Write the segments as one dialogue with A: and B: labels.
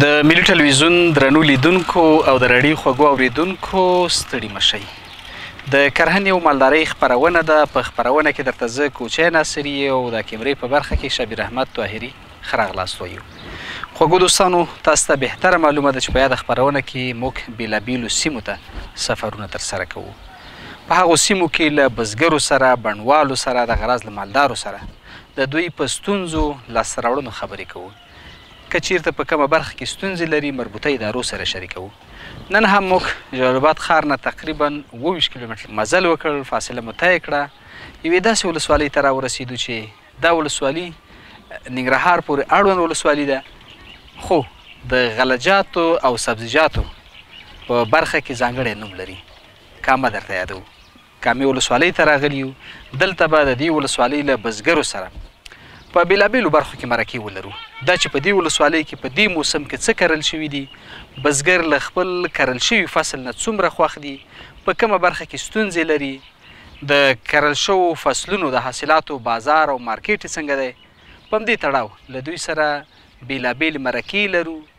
A: د
B: ملي ټلویزیون درنو لیدونکو او د رړی خوږو اوریدونکو ستړي مشي د کرهنې او مالدارۍ خبرونه ده په خبرونه کې درته زه کوچی ناصری او د کیمرې په برخه کې شبیر احمد طاهری خراغلاست وایو خوږو دوستانو تاسو ته بهتره معلومه ده چې په یاد خبرونه کې موږ بیلابیلو سیمو ته سفرونه تر سره کوو په هغو سیمو کې له بزګرو سره بڼوالو سره د غراز له مالدارو سره د دوی په ستونزو، لاسته راوړنو خبرې کوو. که چیرته په کومه برخه کې ستونزې لري، مربوطه ادارو سره شریکوو. نن هم موږ جلال اباد ښار نه تقریباً اووه ویشت کیلومتر مزل وکړ، فاصله مو طی کړه، یوې داسې ولسوالۍ ته راورسیدو چې دا ولسوالي ننګرهار پورې اړوند ولسوالي ده، خو د غله جاتو او سبزیجاتو په برخه کې ځانګړی نوم لري، کامه درته یادوو. کامې ولسوالۍ ته راغلي یو، دلته به د دې ولسوالۍ له بزګرو سره په بېلابېلو برخو کې مرکې ولرو، دا چې په دې ولسوالۍ کې په دې موسم کې څه کرل شوي دي، بزګر له خپل کرل شوي فصل نه څومره خوښ دي، په کومه برخه کې ستونزې لري، د کرل شوو فصلونو د حاصلاتو بازار او مارکېټ یې څنګه دی، په همدې تړاو له دوی سره بېلابېلې مرکې لرو.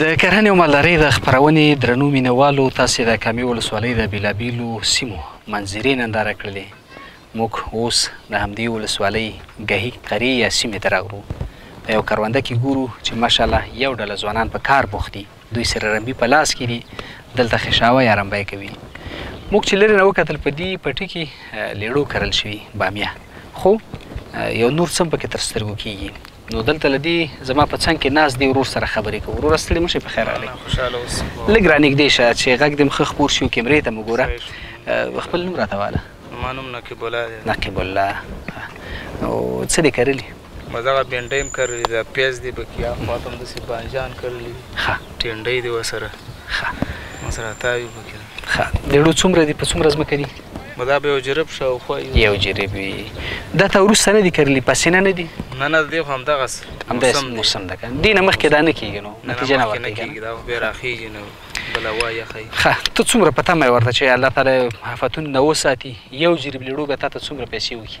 C: د
B: کرهنې او مالدارۍ د خپرونې درنو مینوالو تاسې د کامې ولسوالۍ د بېلابېلو سیمو منظرې ننداره کړلې موږ اوس د همدې ولسوالۍ ګهي قرې یا سیمې ته راغلو په یو کرونده کې ګورو چې ماشاءالله یو ډله ځوانان په کار بوخت دي دوی سره رمبي په لاس کې دي دلته خشاوه یا رمبی کوي موږ چې لرې نه وکتل په دې پټي کې لیړو کرل شوي بامیه خو یو نور څه هم پکې تر سترګو کېږي نو دلته له دې زما په څنګ کې ناست دې ورور سره خبرې کوو. وروره ستړی مه شې په خیر راغلی.
D: خوشاله
B: اوسې. لږ رانږدې شه چې غږ دې هم ښه خپور شي او کیمرې ته هم وګوره. خپل نوم راته واله.
D: زما نوم نقیب الله دی.
B: نقیب الله او څه دې کرلي؟
D: بس دغه بېنډۍ هم کرلي ده، پیاز دي پکې، ها خوا ته همداسې بانجان کرلي دي.
B: ښه.
D: ټېنډۍ دي ورسره.
B: ښه.
D: مس راتاوي پکې.
B: ښه. بېنډو څومره دي؟ په څومره ځمکه دي؟
D: نو دا به یو جریب شاوخوا
B: یو جریب وي دا تا وروسته نه دي کرلي پسې نه نه دي
D: نه نه دی خو همدغسې
B: همداسې موسم ده که دې نه مخکې دا نه کېږي نو نتیجه نه ورکوي
D: کېږي دا خو بیا راخېږي نو بله وا یخی
B: ښه ته څومره په تمه یې ورته چې الله تعالی حفتون نه وساتي یو جریب لیړو به تا ته څومره پیسې وکړي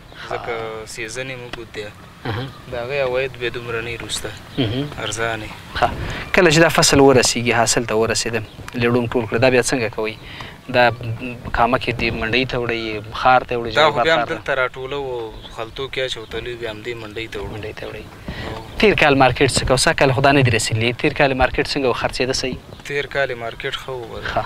D: ځکه سیزن یې موږود دی د هغې عواید به دومره نه
B: روسته
D: ارزانې
B: ښه کله چې دا فصل ورسیږي حاصل ته ورسېدم لړوم ټول کړ دا بیا څنګه کوي دا کامه کې دی منډۍ ته وړي بخار ته وړي
D: دا خو بیا د تر ټولو خلطو کې چې وتلې بیا هم دی منډۍ ته وړي
B: منډۍ ته
D: وړي
B: تیر کال مارکیټ څه کوسا کال خدانه درسلې تیر کال مارکیټ څنګه خرڅېده سي
D: تیر کال مارکیټ خو وره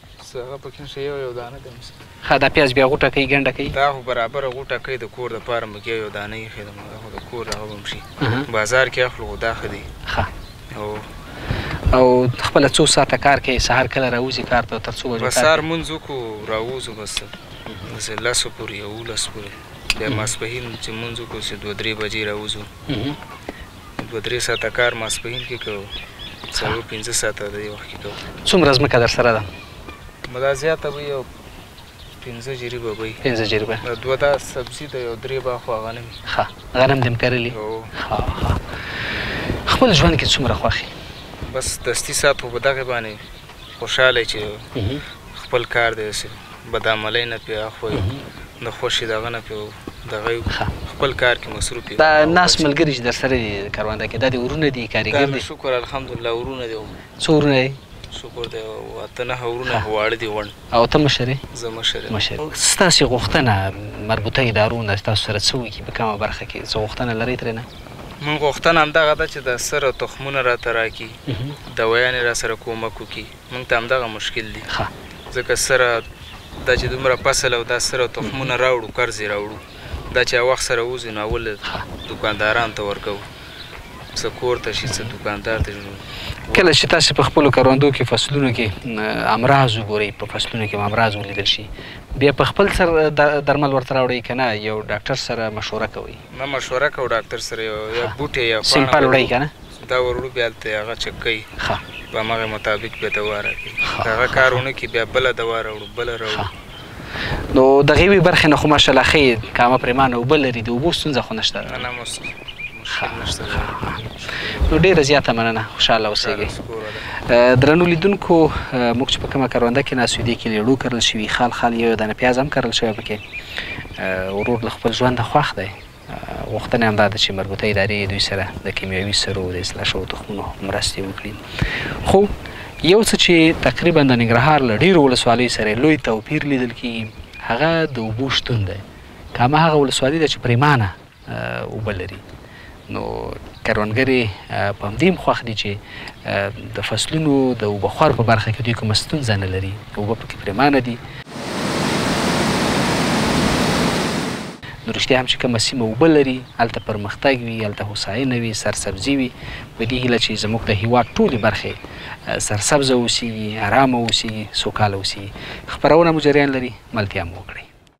D: څه هغه پکې نشته یو یو دانه دی مس
B: ښه دا پیاز بیا غوټه کوي ګنډه کوي
D: دا خو برابر غوټه کوي د کور د پاره مګ یو دانه یې خې دا خو د کور هغه هم شي بازار کې اخلو خو دا خدي
B: ښه
D: او
B: او خپل څو ساعته کار کوي سهار کله راوځي کار ته تر څو بجې کار
D: سهار
B: مونږ
D: کو راوځو بس بس لاسو پوری او لاس پوری بیا ماسپهین چې مونږ کو سه 2 3 بجې راوځو دوه درې ساعته کار ماسپهین کې کوو څلور پنځه ساعته د یو وخت کې کوو
B: څومره ځمکه در سره ده
D: مدا زیاته به یو پنځه جری به وي
B: پنځه جری به
D: دوه دا سبزی د یو درې با خو غنم
B: ښه غنم دم
D: کرلی
B: ښه ښه خپل ژوند کې څومره خوښي
D: بس دستی سات خو به دغه باندې خوشحاله یې
B: چې
D: خپل کار دی داسې بدعملۍ نه پرې اخوا یو د خوشې دغه نه پرې دغه یو خپل کار کې مصروف یو
B: دا ناس ملګري چې در سره دي کرونده کې دا دې ورونه دي کاریګر دي
D: شکر الحمدلله ورونه دي
B: څو ورونه دي
D: شکر دی اته نه ورونه واړه دي وړ
B: او ته مشرې
D: زه مشرې
B: مشرې ستاسو غوښتنه مربوطه ادارو نه ستاسو سره څه وکړي په کومه برخه کې څه غوښتنه لرئ ترې نه
D: مونږ غوښتنه همدغه ده چې دا سره تخمونه راته راکړي دويانې راسره کومک وکړي مونږ ته همدغه مشکل
B: دي
D: ځکه سره دا چې دومره فصل او دا سره تخمونه راوړو قرض يې راوړو دا چې وخت سره وځي نو اول دوکاندارانو ته ورکوو څه کور ته شي څه دوکاندار ته شي
B: کله چې تاسو په خپل کروندو کې فصلونو کې امراض وګورئ په فصلونو کې امراض ولیدل شي بیا په خپل سر درمل ورته راوړئ کنه یو ډاکټر سره مشوره کوئ
D: نه مشوره کو ډاکټر سره یو یا بوټی یا پاڼه
B: سمپل وړی کنه
D: دا وروړو بیا ته هغه چک کوي
B: ښه
D: په هغه مطابق به دوا
B: راکړي
D: هغه کارونه کې بیا بل دوا راوړو بل راوړو
B: نو د غیوی برخه نه خو ماشاءالله خې کامه پرمانه وبل لري د وبو ستونزه خو نشته
D: نه نه مست
B: نو ډیره زیاته مننه خوشاله اوسئ درنو لیدونکو موږ چې په کومه کرونده کې ناسو دي کې لیړو کرل شوی خال خال یو دانه پیاز هم کرل شوی پکې ورور له خپل ژونده خوښ دی، غوښتنه یې هم دا ده چې مربوطه ادارې یې دوی سره د کیمیاوي سرو، د اصلاح شوو تخمونو مرستې وکړي، خو یو څه چې تقریباً د ننګرهار له ډېرو ولسوالیو سره یې لوی توپیر لیدل کېږي، هغه د اوبو شتون دی، که هماغه ولسوالي ده چې پرېمانه اوبه لري نو کروندګر یې په همدې هم خوښ دي چې د فصلونو د اوبخور په برخه کې دوی کومه ستونزه نه لري اوبه پکې پرېمانه دي نو رښتیا هم چې کومه سیمه اوبه لري هلته پرمختګ وي هلته هوساینه وي سرسبزي وي په دې هیله چې زموږ د هیواد ټولې برخې سرسبزه اوسیږي ارامه اوسیږي سوکاله اوسیږي خپرونه مو جریان لري ملتیا مو وکړئ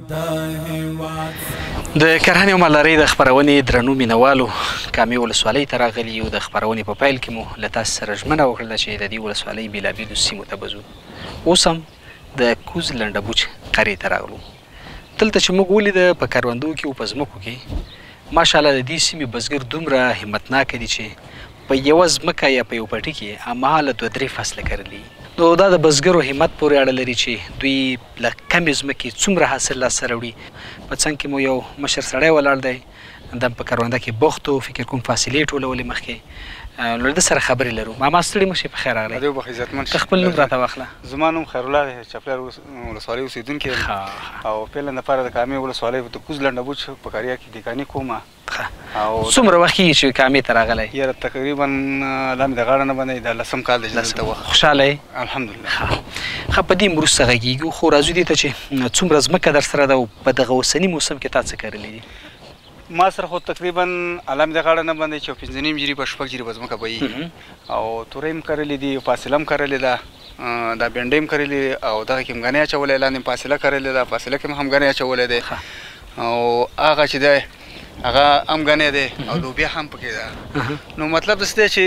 C: د
B: کرهنې او مالدارۍ د خپرونې درنو مینوالو کامې ولسوالۍ ته راغلي یو د خپرونې په پیل کې مو له تاسو سره ژمنه وکړله چې د دې ولسوالۍ بېلابېلو سیمو ته به ځو اوس هم د کوز لنډه بوچ قرې ته راغلو دلته چې موږ ولیده په کروندو کې او په ځمکو کې ماشاءالله د دې سیمې بزګر دومره همتناک دي چې په یوه ځمکه یا په یو پټي کې هممهاله دوه درې فصله کرلي وي. نو دا د بزګرو همت پورې اړه لري چې دوی له کمې ځمکې څومره حاصل لاسته راوړي. په څنګ کې مو یو مشر سړی ولاړ دی، دم په کرونده کې بوخت و، فکر کوم فاصلې یې ټولولې مخکې نو له ده سره خبرې لرو. ماما ستړي مه شئ، پخیر راغلئ.
E: ادې وبخښئ عزتمن شئ.
B: ته خپل نوم راته واخله.
E: زما نوم خیرالله دی، د چپلار ولسوالۍ اوسېدونکی یم او فعلا لپاره د کامې ولسوالۍ د کوز لنډه بوچ په قریه کې دیکاني کوم.
B: ښه څومره وخت کیږي چې اقامې ته راغلی؟
E: یاره تقریبا لا مې د غاړه نه بندیږي دا لسم کال دی چې دلته وخت.
B: خوشحاله یې؟
E: الحمدلله.
B: ښه ښه په دې هم وروسته غږیږو خو راځو دې ته چې څومره ځمکه درسره ده او په دغه اوسني موسم کې تا څه کرلي دي؟
E: ما سره خو تقریبا لا مې د غاړه نه بندیږي چې یو پنځه نیم جریبه شپږ جریبه ځمکه به وي او تورۍ هم کرلي دي او فاصله هم کرلې ده. دا بینډۍ هم کرلي دي او دغه کې هم ګنی اچولی لاندې هم فاصله کرلې ده فاصله کې هم ګنی اچولی دی او هغه چې دی هغه هم غنې دی او لوبیا هم پکې ده نو مطلب د څه چې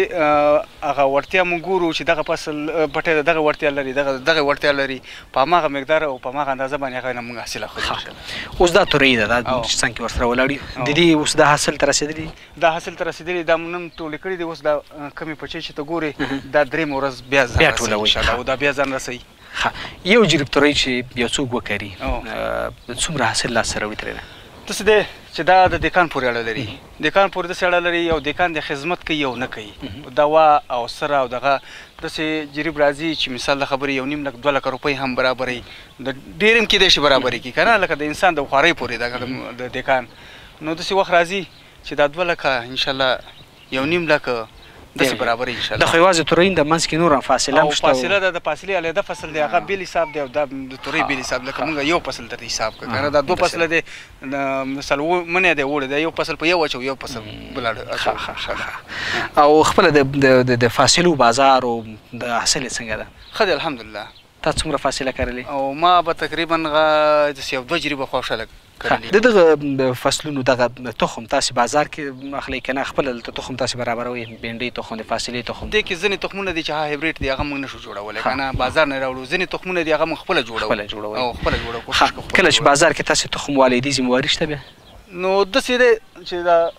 E: هغه ورتیا مونږ ګورو چې دغه فصل پټه ده دغه ورتیا لري دغه دغه ورتیا لري په ماغه مقدار او په ماغه اندازه باندې هغه مونږ حاصل اخلو
B: اوس دا تورې ده دا څنګه ورسره
E: ولاړی
B: د دې اوس د حاصل تر رسیدلی
E: دا حاصل ته رسیدلی دا مو نن ټولې کړې دي اوس دا کمې پچې چې ته ګورې دا دریمه ورځ بیا ځان رسوي ان شاء الله او دا بیا ځان رسوي.
B: ښه یو جریب تورۍ چې یو څوک وکري څومره حاصل لاس ته راوړي ترېنه؟
E: داسې دی چې دا د دیکان پورې اړه لري دیکان پورې داسې اړه لري یو دیکان دی خدمت کوي او نه کوي دوا او سره او دغه داسې جریب راځي چې مثال د خبرې یو نیم لک دوه لکه روپۍ هم برابروي ډېر هم کېدای شي برابرې کړي که نه لکه د انسان د خوارۍ پورې ده د دیکان نو داسې وخت راځي چې دا دوه لکه ان شاء الله یو نیم لک داسې برابر ان شاء الله دا
B: خو یوازې تورین د منځ کې نور فاصله هم شته
E: فاصله ده د فاصلې علیحده فصل دی هغه بیل حساب دی او دا د تورې بیل حساب لکه موږ یو فصل درته حساب کړ کنه دا دوه فصل دی مثال و منه دی وړ دی یو فصل په یو اچو یو فصل بل
B: او خپل د د فاصلو بازار او د حاصل څنګه ده
E: خدای الحمدلله
B: تا څومره فاصله کرلې؟
E: او ما به تقریبا غه داسې یو دوه جریبه خواښه لږ
B: کرلي. ښه د دغه فصلونو دغه تخم تاسې بازار کې اخلئ که نه خپله دلته تخم تاسې برابروئ بېنډۍ تخم د فاصلې تخم.
E: دې کې ځینې تخمونه دي چې ها هیبریډ دي هغه موږ نه شو جوړولی
B: که
E: نه بازار نه یې راوړو ځینې تخمونه دي هغه موږ خپله جوړوو.
B: خپله جوړوئ
E: او خپله
B: جوړوو
E: کوشش کوو خپله جوړه کړو.
B: ښه کله چې بازار کې تاسې تخم والئ دې ذمه واري شته بیا؟
E: نو داسې دی چې دا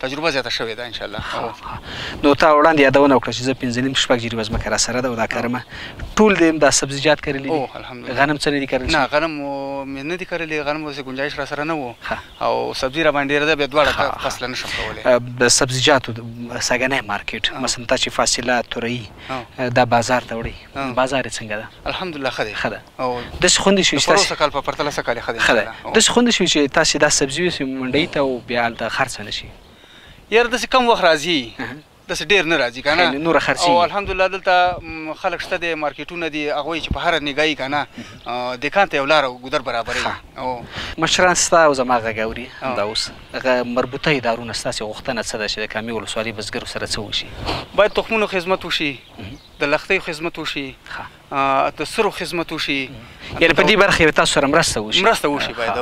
E: تجربه زیاته شوې ده ان شاء الله
B: نو تا وړاندې یادونه وکړه چې زه پنځه نیم شپږ جریبه ځمکه را سره ده او دا کرمه ټول دې دا سبزیجات کرلي دي غنم څه نه دي کرلي
E: نه غنم مې نه دي کرلي غنم اوس ګنجایش را سره نه وو او سبزی را باندې ډېره ده بیا دواړه فصل نه شم
B: کولی د سبزیجاتو سګنه مارکیټ مثلا تا چې فاصله توري دا بازار ته وړي بازار څنګه ده
E: الحمدلله خدای
B: خدای داسې خوند
E: شوي
B: چې
E: تاسې
B: ښه ده داسې خوند شوي چې تاسې دا سبزي یوسئ منډۍ ته او بیا هلته خرڅه نه شي.
E: یاره داسې کم وخت راځي داسې ډېر نه راځي
B: که
E: نه
B: نوره خرڅېږي
E: او الحمدالله دلته خلک شته دی مارکېټونه دي هغوی یې چې په هره نګاه یي که نه دکان ته یو لاره او ګودر برابروي.
B: مشران ستا او زما غږ اوري همدا اوس هغه مربوطه ادارونه ستاسې غوښتنه څه ده چې د کامې ولسوالۍ بزګرو سره څه وشي؟
E: باید تخمونو خدمت وشي د لښتیو خدمت وشي ته سرو خدمت وشي
B: یعنی په دې برخه به تاسو سره مرسته وشي
E: مرسته وشي باید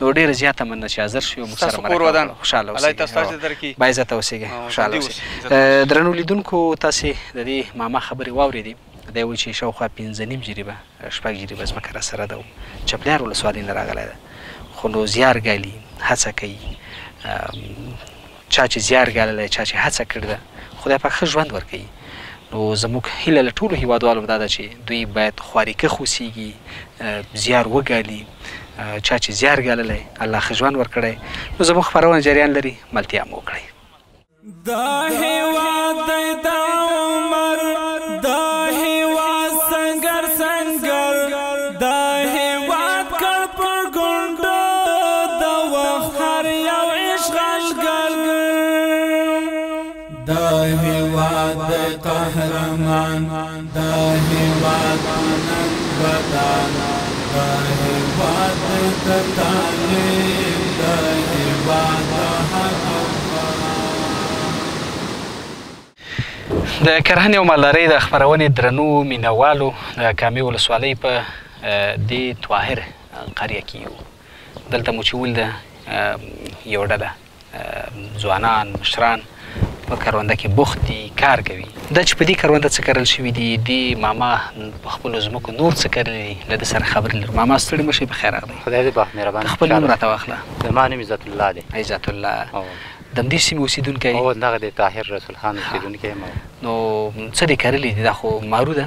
B: نو ډیره زیاته مننه چې حاضر شوی موږ سره مرسته
E: خوشاله
B: اوسئ
E: تاسو تاسو درکې
B: بای عزت اوسئ
E: خوشاله
B: اوسئ درنو لیدونکو تاسو د دې ماما خبرې واوریدي دا و چې شاوخوا 15 نیم جریبه شپږ جریبه ځمکه را سره ده او چپلیار ولسوالۍ نه راغلی ده خو نو زیار ګالي هڅه کوي چا چې زیار ګاللی چا چې هڅه کړې ده خدای پاک ښه ژوند ورکوي نو زموږ هیله له ټولو هیوادوالو دا ده چې دوی باید خواریکښ اوسیږي زیار وګالي چا چې زیار ګاللی الله ښه ژوند ورکړی نو زموږ خپرونه جریان لري ملتیا مو وکړئ
C: دا هیواد دا عمر دا د
B: کرهنې او مالدارۍ د خپرونې درنو مینوالو د کامې ولسوالۍ په دې طاهر قريه کې يو دلته مو چې ولده يو ډله ځوانان مشران په کرونده کې بوخت دي کار کوي دا چې په دې کرونده څه کرل شوي دي دې ماما په خپلو ځمکو نور څه کرلي دي له ده سره خبرې لرو ماما ستړي مه شئ پخیر راغلی
F: خدای دې په مهرباني
B: خپل نوم راته واخله
F: زما نوم عزت الله دی
B: عزت الله د همدې سیمې اوسېدونکی
F: او دغه د طاهر رسول خان اوسېدونکی یم
B: نو څه دې کرلي دي دا خو مارو ده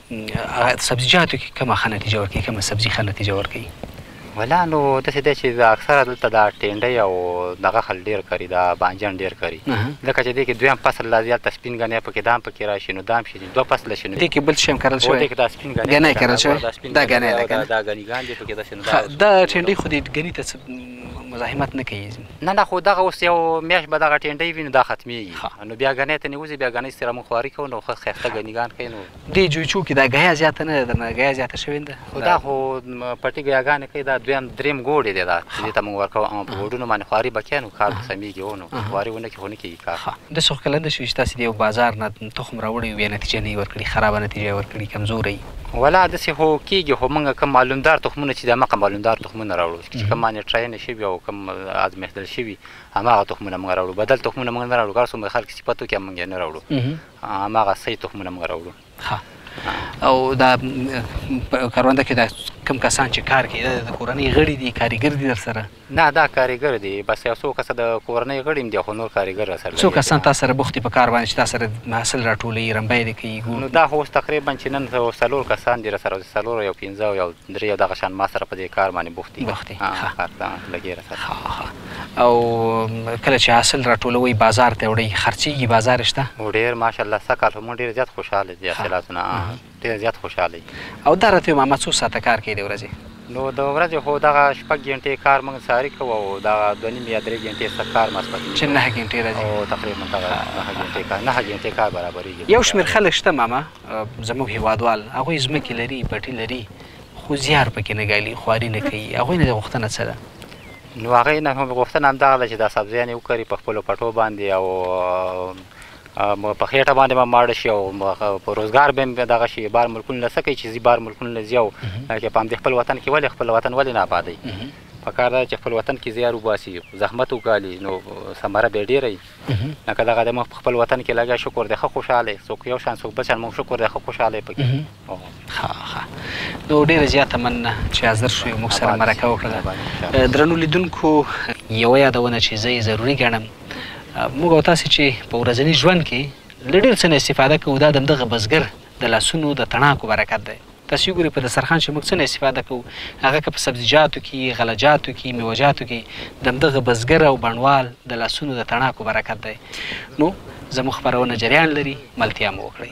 B: هغه سبزی جاتو کې کومه ښه نتیجه ورکوي کومه سبزي ښه نتیجه ورکوي
F: ولا نو داسې دی چې اکثره دلته دا ټینډۍ او دغه خل ډېر کري دا بانجان ډېر
B: کري
F: ځکه چې دې کې دویم فصل لا زیات سپین غنی پکې دام پکې راشي نو دام شي دوه فصل شي نو
B: دې کې بل شي هم کرل شوی
F: دې کې دا سپین غنی
B: غنی کرل شوی دا غنی
F: دا غنی ګان دې پکې داسې نو دا
B: ټینډۍ خو دې غنی ته مزاحمت نه کوي
F: نه نه خو دغه اوس یو میاشت به دغه ټینډۍ وي نو دا ختمیږي
B: ښه.
F: نو بیا ګنۍ ته نیوځي بیا ګنۍ سره موږ خواري کوو نو ښه ښایسته ښه. ګني ګان کوي نو
B: دې جویچو کې دا ګیا زیاته نه ده درنه ګیا زیاته شوې نه ده
F: خو دا دا خو پټي ګیا ګانې کوي دا دویم دریم ګوډی دی دا چې ښه. دې ته موږ ورکوو اما په ګوډونو باندې خواري به کوې نو کار به سمیږي هو نو که خواري ونه کړې خو نه کیږي کار.
B: ښه. داسې خو کله نه شوي چې تاسې د یو بازار نه تخم راوړی وي بیا نتیجه نه وي ورکړي خرابه نتیجه یې ورکړي کمزوری.
F: ولا دسې هو کېږي خو موږ کوم معلومدار تخمونه چې د مقه معلومدار تخمونه راوړو چې کوم مانیټراین شوي او کوم ازمیښدل شوي هماغه تخمونه موږ راوړو بدل تخمونه موږ نه راوړو کار څومره خلک صفت وکړي موږ یې نه راوړو هماغه صحیح تخمونه موږ راوړو
B: او دا کرونده کې دا کوم کسان چې کار کوي د کورنۍ غړي دي کاریګر دي در سره
F: نه دا کاريګر دي بس يو څو کسه د کورنۍ غړي هم دي خو نور کاريګر راسره لګيا
B: دي.
F: څو
B: کسان تاسو سره بوخت دي په کار باندې چې تاسو سره محصل راټولوي رمبی دې کوي
F: ګور.
B: نو
F: دا خو اوس تقريباً چې نن څلور کسان دي راسره چې څلور يو پنځه او يو درې او دغه شان ما سره په دې کار باندې بوخت دي.
B: بوخت دي ښه.
F: کار ته لګيا راسره.
B: ښه ښه او کله چې حاصل راټولوي بازار ته يې وړي خرڅيږي بازار يې شته؟
F: هو ډير ماشاءالله سږ کال خو موږ ډير زيات خوشحاله دي حاصلاتو نه. ډېر زیات خوشحاله یو.
B: او دا رتبه ماما څو ساعته کار کوي د ورځې؟
F: نو د ورځې خو دغه شپږ ګېنټې کار موږ ساري کوو او دغه دوه نیمې یا درې ګېنټې څخه کار ماسپښیني کوو.
B: چې نهه ګېنټې راځي.
F: او تقریبا دغه نهه ګېنټې کار نهه ګېنټې کار برابرېږي.
B: یو شمېر خلک شته ماما زموږ هېوادوال هغوی ځمکې لري، پټي لري خو زیار پکې نه ګالي، خواري نه کوي، هغوی نه دې غوښتنه څه ده؟
F: نو هغوی نه هم غوښتنه همدغه ده چې دا سبزیانې وکري په خپلو پټو باندې او په خېټه باندې به ماړه شي او په روزګار به یې دغه شي بار ملکونو له څه کوي چې ځي بار ملکونو له ځي او چې په همدې خپل وطن کې ولې خپل وطن ولې نه آبادوي په کار ده چې خپل وطن کې زیار وباسي زحمت وګالي نو ثمره به یې ډېره وي لکه دغه دی موږ په خپل وطن کې لګیا شکر دی ښه خوشحاله یې څوک یو شان څوک بل شان موږ شکر دی ښه خوشحاله یې پکې
B: ښه ښه نو ډیره زیاته مننه چې حاضر شوې او موږ سره مرکه وکړه درنو لیدونکو یو یادونه چې زه یې ضروري ګڼم موږ او تاسو چې په ورځني ژوند کې له ډېر څه نه استفاده کوو دا د دغه بزګر د لاسونو د تڼاکو برکت دی تاسو ګوري په دسترخوان چې موږ څه نه استفاده کوو هغه که په سبزیجاتو کې غلجاتو کې میوجاتو کې د دغه بزګر او بڼوال د لاسونو د تڼاکو برکت دی نو زموږ خبرونه جریان لري ملتیا مو وکړئ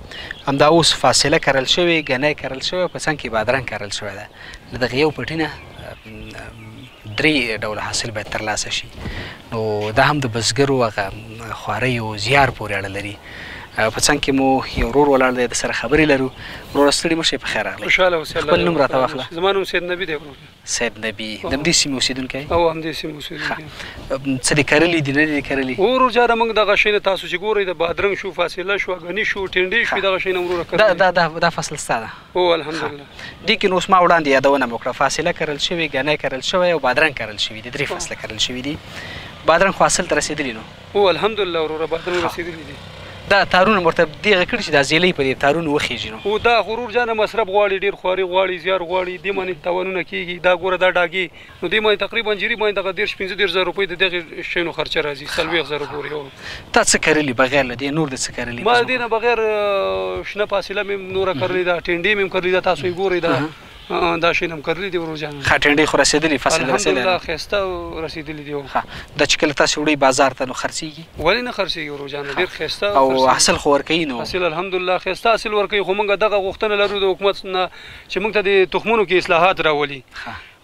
B: همدا اوس فاصله کرل شوې ګنۍ کرل شوې په څنګ کې بادرنګ کرل شوی ده له دغه یو پټي نه درې ډوله حاصل باید ترلاسه شي نو دا هم د بزګرو هغه خوارۍ او زیار پورې اړه لري په څنګ کې مو یو ورور ولاړ دی د سره خبرې لرو ورور ستړي مشه په خیر راغلی
G: خوشاله اوسې
B: خپل نوم راته واخله
G: زما نوم سید نبی دی ورور
B: صاحب نبی د همدې سیمې اوسیدونکی
G: او همدې سیمې اوسیدونکی
B: څه دې کرلي دي نه دي کرلي
G: ورور جاره موږ دغه شی نه تاسو چې ګورئ د بادرنګ شو فاصله شو غنی شو ټینډې شو دغه شی نه ورور
B: کرل
G: دا
B: دا دا, دا فصل ستا ده
G: او الحمدلله
B: دې کې نو ما وړاندې یادونه وکړه فاصله کرل شوی غنی کرل شوی او بادرنګ کرل شوی دي درې فصل کرل شوی دي بادرنګ خو حاصل تر رسیدلی نو
G: هو الحمدالله وروره بادام ښه. رسېدلي دي.
B: دا تارونه مو ورته دېغه کړي چې دا زېلۍ په دې تارونو وخېژي نو.
G: هو دا غرور جانه مصرف غواړي ډېر خواري غواړي زيار غواړي دې باندې تاوانونه کېږي دا ګوره دا ډاګې نو دې باندې تقريباً جري باندې دغه دېرش پنځه دېرش زره روپۍ د دغې شيانو خرچه راځي ښه څلوېښت زره پورې هو.
B: تا څه کرلي بغير له دې نور دې څه کرلي په
G: ما د دې ځمکو نه کې؟ بغير شنه فاصله مې هم نوره کرلې ده ټېنډې مې هم کرلي ده تاسو يې ګورئ دا اها. دا شین هم کرلی دی ورور جان
B: ښه ټنډې خو رسېدلي فصل رسېدلی
G: الحمدلله ښایسته رسېدلي دي
B: ښه دا چې کله تاسو وړئ بازار ته نو خرڅېږي
G: ولې نه خرڅېږي ورور جان ډېر ښایسته
B: او حاصل خو ورکوي نو
G: حاصل الحمدلله ښایسته حاصل ورکوي خو موږ دغه غوښتنه لرو د حکومت نه چې موږ ته د تخمونو کې اصلاحات راولي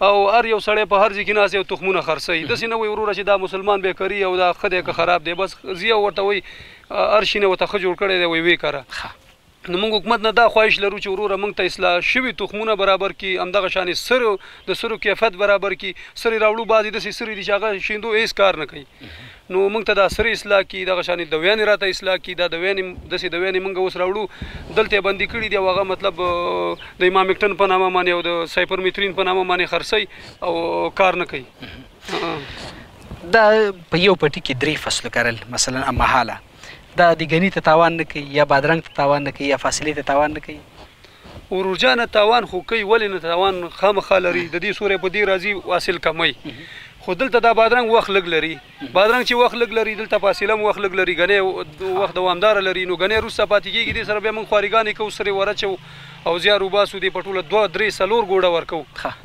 G: او هر یو سړی په هر ځای کې ناست یو تخمونه خرڅوي داسې نه وي وروره چې دا مسلمان به کري او دا ښه دی که خراب دی بس ځي او ورته وایي هر شي نه ورته ښه جوړ کړی دی وایي ویې
B: کره
G: نو موږ حکومت نه دا خواهش لرو چې وروره موږ ته اصلاح شوي تخمونه برابر کړي همدغه شان سرو د سرو کیفیت برابر کړي سرې راوړو بعضې داسې سرې دي چې هغه شیندو هیڅ کار نه کوي نو موږ ته دا سرې اصلاح کړي دغه شان د ویانې راته اصلاح کړي دا د ویانې داسې د ویانې موږ اوس راوړو دلته بندي کړي دي او هغه مطلب د امامکټن په نامه باندې او د سایپرمیترین په نامه باندې خرڅي او کار نه کوي
B: دا په یو پټي کې درې فصل کرل مثلا امهاله دا د ګنی ته تاوان نه کوي یا بادرنګ ته تاوان نه کوي یا فاصله ته تاوان نه کوي
G: ورور جان تاوان خو کوي ولې نه تاوان خامخا لري د دې سورې په دې راځي واصل کمي خو دلته دا بادرنګ وخت لګ لري بادرنګ چې وخت لګ لري دلته فاصله مو وخت لګ لري غنې وخت دوامدار لري نو غنې روسه پاتې کیږي د سره به موږ خاريګانې کو سره ورچو او زیارو باسو د پټوله 2 3 سلور ګوډه ورکو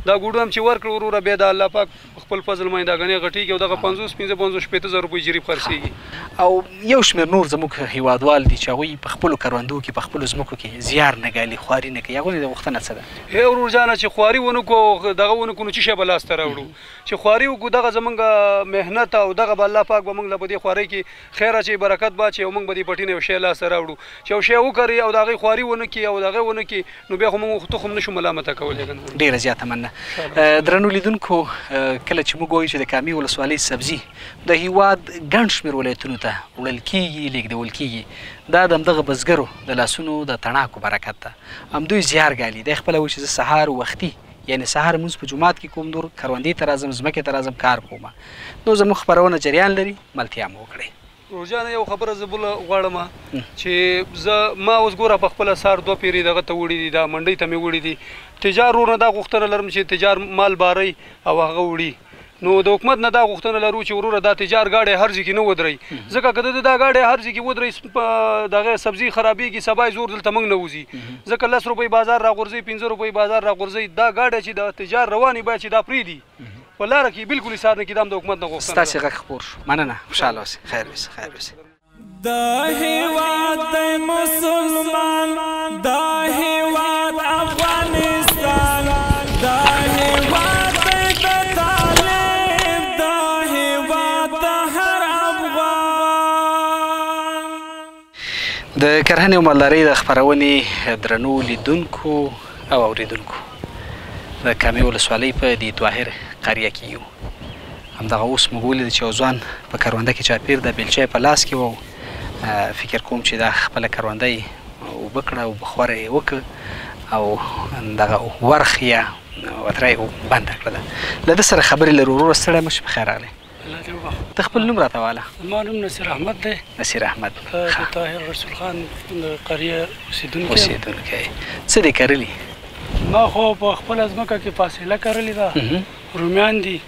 G: دا ګوډه هم چې ورکړو وروره به دا الله پاک په خپل فضل ماینداګنې غټیږي او دغه 50 15 بنځو شپېته زره روپۍ جریب خرڅیږي.
B: او یو شمېر نور زموږ هیوادوال دي چې هغوی په خپلو کروندو کې په خپلو ځمکو کې زیار نه ګالي خواري نه کوي هغوی نه دې غوښتنه څه ده؟
G: هی ورور جانه چې خواري ونه کو او دغه ونه کو نو څه شی به لاس ته راوړو چې خواري وکړو دغه زموږ محنت او دغه به الله پاک به موږ له په دې خوارۍ کې خیر اچوي برکت به اچوي او موږ به دې پټي نه یو شی لاسته راوړو چې یو شی وکري او د هغې خواري ونه کړي او د هغې ونه کړي نو بیا خو موږ تخم نشو ملامته کولی که
B: نه ډېره زیاته مننه درنو لیدونکو کله چې موږ وایو چې د کامي ولسوالۍ سبزي د هیواد ګڼ شمېر ولایتونو ته وړل کیږي لیږدول کیږي دا د همدغه بزګرو د لاسونو د تڼاکو برکت ده همدوی زیار ګالي دی خپله وایي چې زه سهار وختي یعنی سهار مونږ په جماعت کې کوم نور کروندې ته راځم زمکه ته راځم کار کوم نو زموږ خبرونه جریان لري ملتیا مو وکړي
G: روزانه یو خبره زبل غواړم چې زه ما اوس ګوره په خپل سار دوه پیری دغه ته وړي دي دا منډي ته مې وړي دي تجار ورنه دا غوښتنه لرم چې تجار مال باري او هغه وړي نو د حکومت نه دا غوښتنه لرو چې وروره دا تجار ګاډی هر ځای کې نه ودري ځکه که د دا ګاډی هر ځای کې ودري دغه سبزي خرابېږي سبا یې زور دلته موږ نه وځي ځکه لس روپۍ بازار راغورځي پنځه روپۍ بازار راغورځي دا ګاډی چې د تجار رواني باید چې دا پرېږدي په لاره کې بالکل حساب نه کړي دا هم د حکومت نه غوښتنه ده
B: ستاسې غږ خپور شو مننه خوشحاله اوسئ خیر اوسئ خیر اوسئ
C: د هیواد د مسلمان د هیواد افغانستان د هیواد د طالب د هیواد د هر افغان
B: د کرهنې او مالدارۍ د خبرونې درنو لیدونکو او اوریدونکو د کامې ولسوالۍ په دې طاهر قریه کې یو همدغه اوس موږ ولید چې یو ځوان په کرونده کې چاپیر ده، بیلچه یې په لاس کې وه او فکر کوم چې دا خپله کرونده یې اوبه کړه، اوبخوره یې وکړ او دغه ورخ یا وتره یې بنده کړله. له ده سره خبرې لرو. وروره ستړی مه شې، په خیر راغلې. الله دې وبخښي. ته خپل نوم راته واله.
H: زما نوم نصیر احمد دی.
B: نصیر احمد.
H: د طاهر رسول خان د قریه اوسېدونکی
B: اوسېدونکی. څه دې کرلي؟
H: ما خو په خپله ځمکه کې فاصله کرلې ده. رومیان دي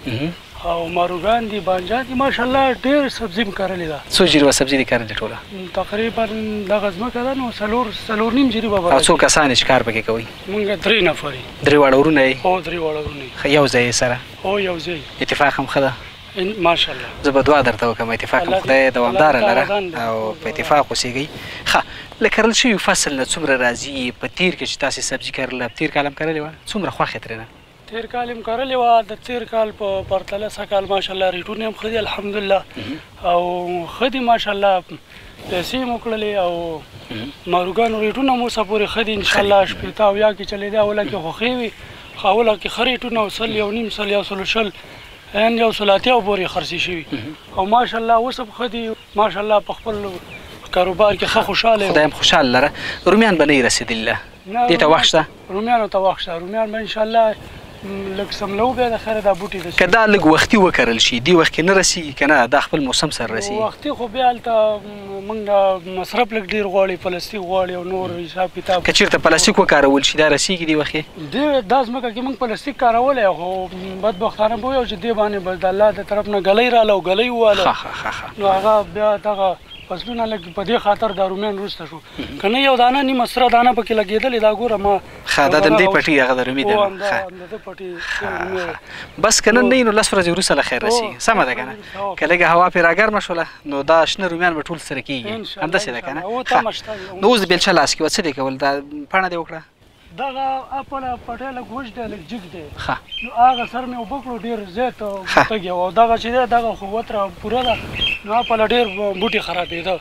H: او ماروګان دي بانجان دي ماشاءالله ډېر سبزي مې کرلې ده
B: څو جریبه سبزي دې کرلې ټوله
H: تقریبا دغه ځمکه ده نو څلور څلور نیم جریبه به
B: او څو کسان چې کار پکې کوي
H: مونږ درې نفر یو
B: درې واړه ورونه یې
H: هو درې واړه ورونه
B: یې یو ځای سره
H: هو یو ځای
B: اتفاق هم ښه ده
H: ماشاءالله
B: زه به دعا درته وکړم اتفاق
H: مو
B: خدای
H: دوامدار
B: لره او په اتفاق اوسېږئ ښه له کرل شوي فصل نه څومره راضي یې په تېر کې چې تاسې سبزي کرله تېر کال هم کرلې وه څومره خوښ یې ترېنه
H: تیر کال هم کرلې وه د تیر کال په پرتله سږکال ماشاءالله ریټونه هم ښه دي الحمدلله او ښه دي ماشاءالله پیسې مو کړلې او ماروګانو ریټونه مو اوسه پورې ښه دي انشاءالله شپېته او یا کې چلېدی اوله کې خو ښې وي خو اوله کې ښه ریټونه او سل یو نیم سل یو سلو شل ان یو سل اتیاو پورې خرڅې شوي او ماشاءالله اوس هم ښه دي ماشاءالله په خپل کاروبار کې ښه خوشحاله یم
B: خدای هم خوشحاله لره رومیان به نه یې رسېدلي دې ته وخت شته
H: رومیانو ته وخت شته رومیان به انشاءالله لږ سملوو بیا د خیره دا بوټي د
B: که دا لږ وختي وکرل شي دې وخت کې نه رسیږي که نه دا خپل موسم سره رسیږي
H: وختي خو بیا هلته موږ مصرف لږ ډېر غواړي پلاستیک غواړي او نور حساب کتاب
B: که چېرته پلاستیک وکارول شي دا رسیږي دې وخت کې
H: دې دا ځمکه کې موږ پلاستیک کارولی خو بدبختانه به وي چې دې باندې بس د الله د طرف نه ګلۍ راله او
B: ګلۍ
H: وواله نو هغه بیا دغه فصلونه لږ په دې خاطر دا رومیان وروسته شو که نه یو دانه نیمه سره دانه پکې لګېدلې دا ګوره ما
B: ښه دا د همدې پټي هغه د رومي دی ښه بس که نن نه نو لس ورځې وروسته له خیر
H: رسي
B: سمه ده که نه که لږه هوا پرې راګرمه شوله نو دا شنه رومیان به ټول سره کېږي همداسې ده که نه نو اوس د بېلچه لاس کې وه څه دې کول دا پاڼه دې وکړه
H: دغه اپل پټی لږ وچ دی لږ جګ دی نو هغه سر مې اوبه کړو ډېر زیات تږی و او دغه چې دی دغه خو وتره پوره ده نو اپل ډېر بوټي خرابېده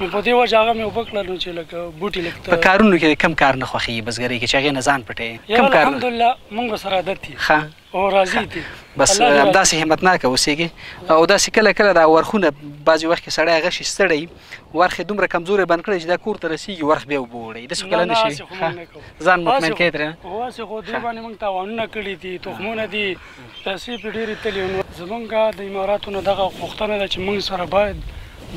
H: نو په دې وجه هغه مې اوبه کړه نو چې لږ بوټي لږ
B: په کارونو کې کم کار نه خوښېږي بزګرۍ کې چې هغې نه ځان
H: پټوې
B: کم کار
H: الحمدلله مونږ سره عادت دي او راضي دي
B: بس همداسې همتناک اوسېږي او داسې کله کله دا ورخونه بعضی وخت کې سړی غشي ستړی ورخه دومره کمزورې بن کړی چې دا کور ته رسیږي ورخ به وبوړي د سکل نه شي ځان مطمئن کړي تر
H: واسه خو دې باندې موږ تاوانونه کړی دي تخمونه دي پیسې په ډېری تلې زمونږه د اماراتو نه دغه غوښتنه ده چې موږ سره باید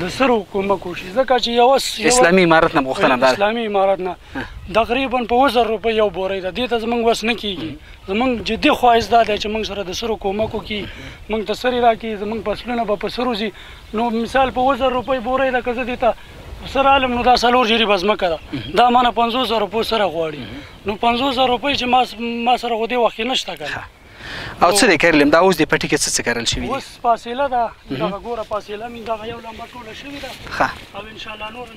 H: د سر حکومت کوشش ځکه چې یو
B: اسلامي امارت نه غوښتنه ده
H: اسلامي امارت نه تقریبا په 1000 روپۍ یو بورې ده دې ته زمونږ وس نه کیږي زمونږ جدي خواهش دا دی چې موږ سره د سرو کومک وکړي موږ ته سرې راکړي زمونږ فصلونه به په سرو ځي نو مثال په وزر روپۍ بورۍ ده که زه دې ته سر عالم نو دا څلور جری بزمه کړه دا مانه 50000 روپۍ سره غواړي نو 50000 روپۍ چې ما ما سره غو دې وخت نشته کړه
B: او څه دې کرلم دا اوس دې پټي کې څه څه کرل شوی
H: اوس فاصله ده دا ګوره فاصله مې دا یو لمبه ټوله شوی ده
B: ها
H: او ان شاء الله نور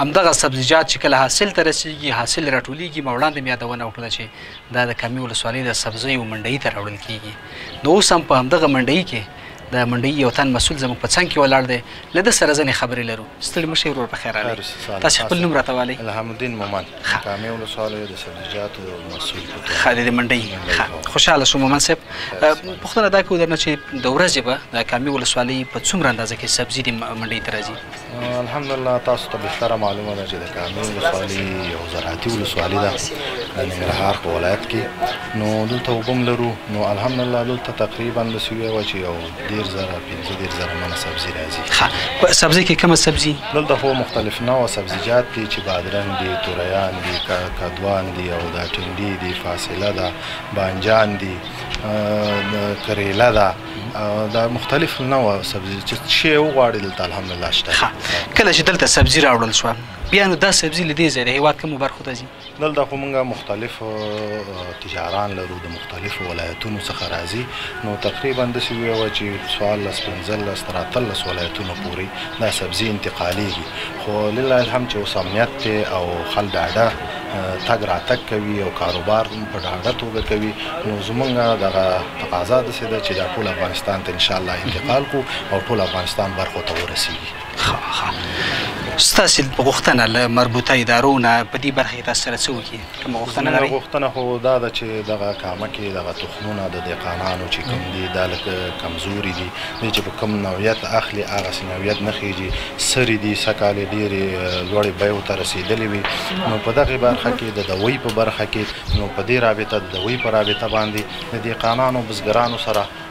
B: همدغه سبزیجات چې کله حاصل ته رسیږي حاصل راټولیږي ما وړاندې مې یادونه وکړه چې دا د کمی ولسوالۍ د سبزیو منډۍ ته راوړل کیږي نو اوس هم په همدغه منډۍ کې د منډۍ یو تن مسول زموږ په څنګ کې ولاړ دی له ده سره ځنې خبرې لرو ستړي مشي ورور په خیر راغلی تاسو خپل نوم راته
I: والي الحمدین مومن ښه. کامې ولسوالیو د سبزیجاتو مسول په توګه.
B: ښه د دې منډۍ. ښه خوشحاله شوم مومند صاحب. پوښتنه دا کوو درنه چې د ورځې به د کامې ولسوالۍ په څومره اندازه کې سبزي دې منډۍ ته راځي؟
I: الحمدالله تاسو ته بهتره معلومه ده چې د کامې ولسوالي یو زراعتي ولسوالي ده د ننګرهار په ولایت کې نو دلته اوبه هم لرو نو الحمدالله دلته تقریبا داسې ووایو چې یو دیر زره پنځه دیر زره منه سبزی راځي
B: ها په سبزی کې کومه سبزی
I: دلته خو مختلف نوع سبزیجات دي چې بادرنګ دي توریان دي کدوان دي او دا ټنډي دي فاصله ده بانجان دي کریلا ده دا مختلف نوع سبزی چې شی وغواړي دلته الحمدلله شته
B: کله چې دلته سبزی راوړل شو بیا نو دا سبزی لدې زره هیواد کوم برخو ته ځي
I: دلته خو موږ مختلف تجاران لرو د مختلفو ولایتونو څخه راځي نو تقریبا داسې ویوه چې څوارلس پنځلس تر اتلس ولایتونو پورې دا سبزي انتقالیږي خو لله الحمد چې اوس امنیت دی او خلک ډاډه تګ راتګ کوي او کاروبار په ډاډه توګه کوي نو زموږ دغه تقاضا داسې ده چې دا ټول افغانستان ته انشاالله انتقال کړو او ټول افغانستان برخو ته ورسیږي.
B: ښه ښه ستاسو غوښتنه له مربوطه ادارو نه په دې برخه کې تاسو سره څه وکړي کوم غوښتنه لرئ
I: غوښتنه خو دا ده چې دغه کامه کې دغه تخمونه د دهقانانو چې کوم دي دا لکه کمزوري دي دی چې په کوم نوعیت اخلي هغه سي نوعیت نه خېږي سري دي سکالې ډېرې لوړې بیو ته رسېدلې وي نو په دغه برخه کې د دوي په برخه کې نو په دې رابطه د دوي په رابطه باندې د دهقانانو بزګرانو سره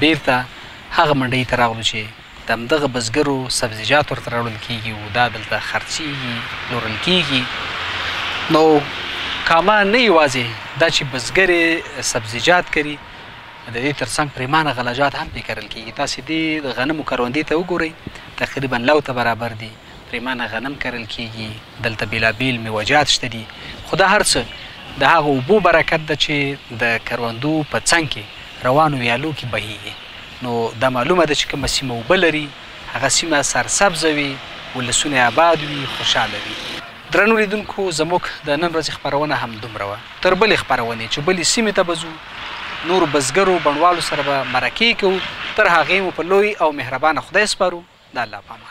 B: بېرته هغه منډۍ ته راغلو چې د همدغه بزګرو سبزیجات ورته راوړل کېږي او دا دلته خرڅېږي، پلورل کېږي. نو کامه نه یوازې دا چې بزګر یې سبزیجات کري، د دې تر څنګ پرېمانه غله جات هم پرې کرل کېږي. تاسې دې د غنمو کروندې ته وګورئ، تقریباً لو ته برابر دي. پرېمانه غنم کرل کېږي، دلته بېلابېل مېوهجات شته دي، خو دا هر څه د هغو اوبو برکت ده چې د کروندو په څنګ کې روانو ویالو کې بهېږي، نو دا معلومه ده چې کومه سیمه اوبه لري، هغه سیمه سرسبزه وي، ولسونه یې اباد وي، خوشاله وي. درنو لیدونکو، زموږ د نن ورځې خپرونه همدومره وه، تر بلې خپرونې چې بلې سیمې ته به ځو، نورو بزګرو، بڼوالو سره به مرکې کوو، تر هغې مو په لوی او مهربانه خدای سپارو، د الله په امان.